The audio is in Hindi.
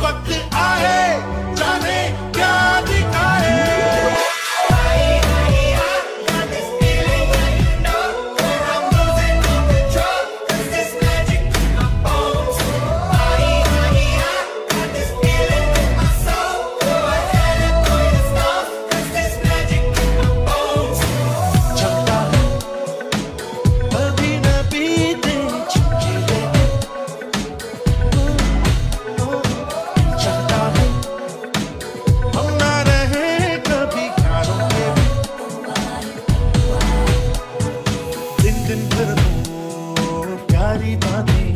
got the eye. दिन भर हो प्यारी बातें